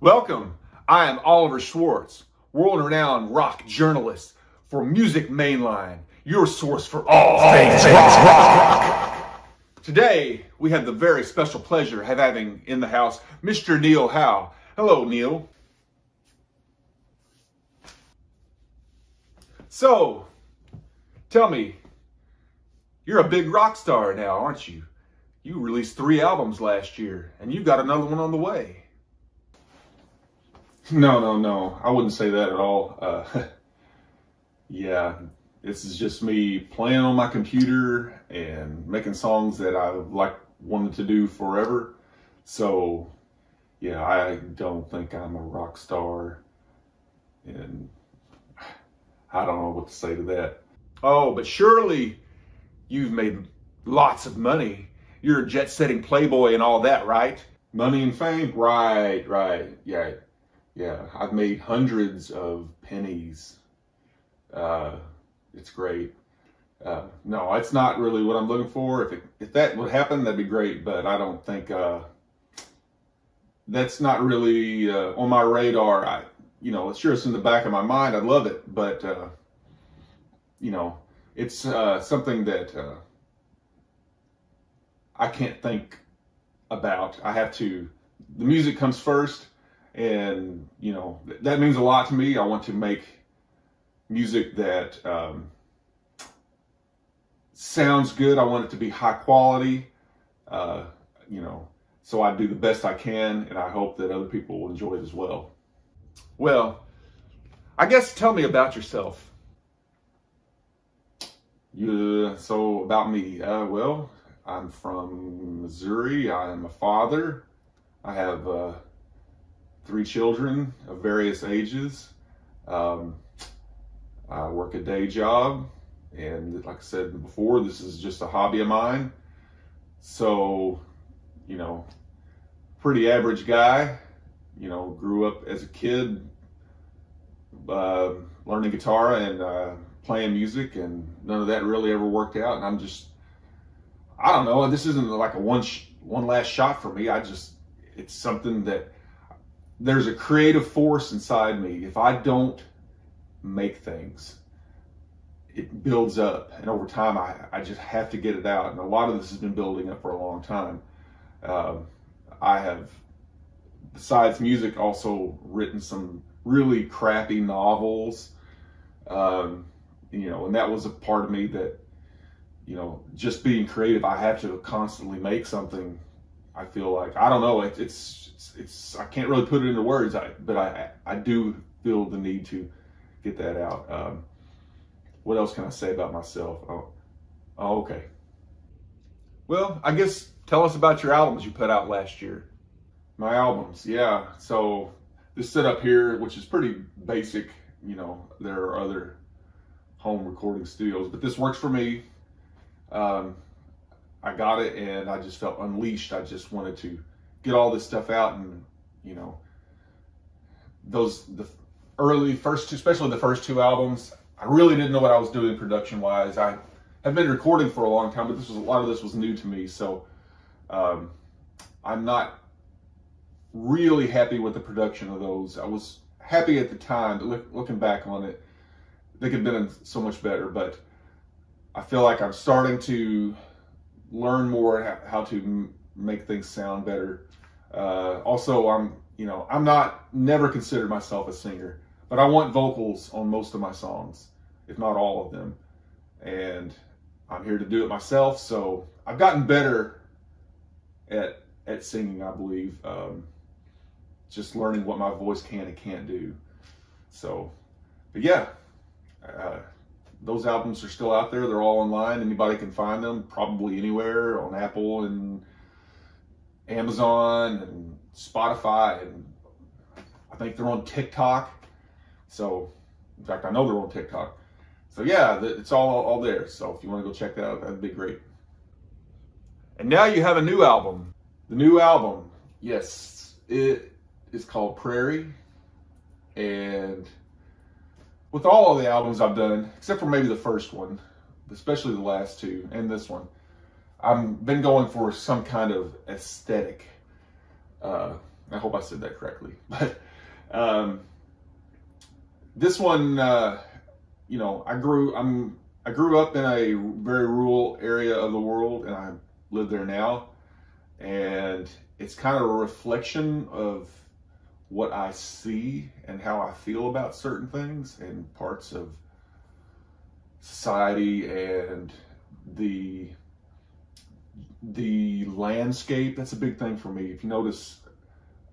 Welcome. I am Oliver Swartz, world renowned rock journalist for Music Mainline, your source for all things rock. Today, we have the very special pleasure of having in the house Mr. Neil Howell. Hello, Neil. So, tell me, you're a big rock star now, aren't you? You released three albums last year, and you've got another one on the way. No, no, no. I wouldn't say that at all. Uh, yeah, this is just me playing on my computer and making songs that I've like wanted to do forever. So, yeah, I don't think I'm a rock star, and I don't know what to say to that. Oh, but surely you've made lots of money. You're a jet-setting playboy and all that, right? Money and fame, right, right, yeah yeah, I've made hundreds of pennies. Uh, it's great. Uh, no, it's not really what I'm looking for. If it, if that would happen, that'd be great. But I don't think uh, that's not really uh, on my radar. I, you know, it's sure it's in the back of my mind. I love it, but uh, you know, it's uh, something that I can't think about. I have to. The music comes first and you know that means a lot to me. I want to make music that um, sounds good. I want it to be high quality. Uh, you know, so I do the best I can, and I hope that other people will enjoy it as well. Well, I guess tell me about yourself. Yeah, so about me. Uh, well, I'm from Missouri. I'm a father. I have uh, three children of various ages. Um, I work a day job, and like I said before, this is just a hobby of mine. So, you know, pretty average guy. You know, grew up as a kid uh, learning guitar and uh, playing music, and none of that really ever worked out. And I'm just, I don't know. This isn't like a one one last shot for me. I just, it's something that there's a creative force inside me. If I don't make things, it builds up. And over time, I, I just have to get it out. And a lot of this has been building up for a long time. Um, I have, besides music, also written some really crappy novels. Um, you know, and that was a part of me that, you know, just being creative, I have to constantly make something I feel like I don't know. It, it's, it's it's I can't really put it into words. I but I I do feel the need to get that out. Um, what else can I say about myself? Oh, oh, okay. Well, I guess tell us about your albums you put out last year. My albums, yeah. So this setup here, which is pretty basic, you know, there are other home recording studios, but this works for me. Um, I got it and I just felt unleashed. I just wanted to get all this stuff out and, you know, those, the early first two, especially the first two albums, I really didn't know what I was doing production wise. I have been recording for a long time, but this was a lot of this was new to me. So, um, I'm not really happy with the production of those. I was happy at the time, but look, looking back on it, they could have been so much better. But I feel like I'm starting to learn more how to make things sound better. Uh, also, I'm you know I'm not never considered myself a singer, but I want vocals on most of my songs, if not all of them, and I'm here to do it myself. So I've gotten better at at singing, I believe. Um, just learning what my voice can and can't do. So, but yeah. Uh, those albums are still out there. They're all online. Anybody can find them probably anywhere on Apple and Amazon and Spotify. And I think they're on TikTok. So, in fact, I know they're on TikTok. So yeah, it's all all there. So if you want to go check that out, that'd be great. And now you have a new album. The new album, yes, it is called Prairie, and with all of the albums I've done, except for maybe the first one, especially the last two and this one, I've been going for some kind of aesthetic. Uh, I hope I said that correctly. But um, this one, uh, you know, I grew. I'm. I grew up in a very rural area of the world, and I live there now. And it's kind of a reflection of what I see and how I feel about certain things and parts of society and the the landscape. That's a big thing for me. If you notice,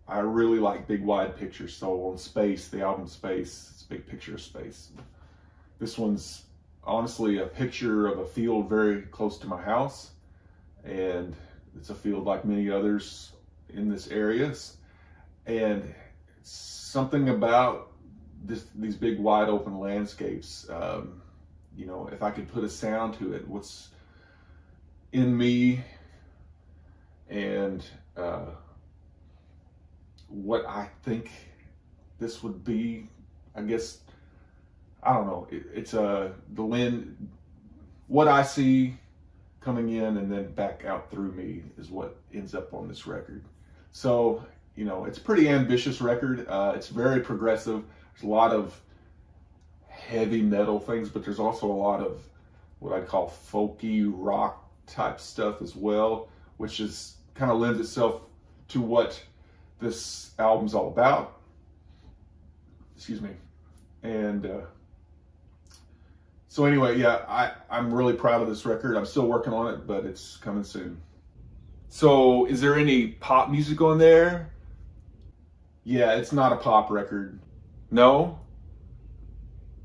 I really like big wide pictures. So on Space, the album Space, it's a big picture of space. This one's honestly a picture of a field very close to my house, and it's a field like many others in this area. And something about this, these big wide open landscapes. Um, you know, if I could put a sound to it, what's in me and uh, what I think this would be, I guess, I don't know. It, it's a uh, the lens, what I see coming in and then back out through me is what ends up on this record. So, you know, it's a pretty ambitious record. Uh, it's very progressive. There's a lot of heavy metal things, but there's also a lot of what I call folky rock type stuff as well, which is kind of lends itself to what this album's all about. Excuse me. And uh, so anyway, yeah, I, I'm really proud of this record. I'm still working on it, but it's coming soon. So is there any pop music on there? Yeah, it's not a pop record. No?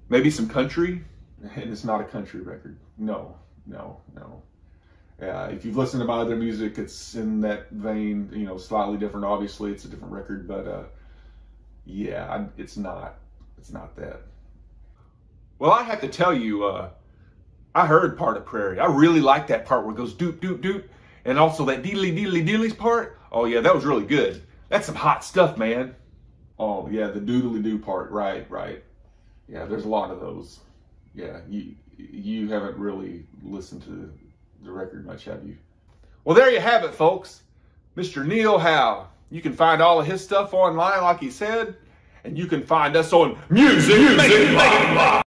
Maybe some country? And it's not a country record. No, no, no. Yeah, if you've listened to my other music, it's in that vein, you know, slightly different. Obviously, it's a different record, but uh, yeah, I, it's not. It's not that. Well, I have to tell you, uh, I heard part of Prairie. I really like that part where it goes doop, doop, doop. And also that deedly, deedly, deedly's part. Oh, yeah, that was really good. That's some hot stuff, man. Oh, yeah, the doodly doo part. Right, right. Yeah, there's a lot of those. Yeah, you you haven't really listened to the record much, have you? Well, there you have it, folks. Mr. Neil Howell. You can find all of his stuff online, like he said, and you can find us on Music, Music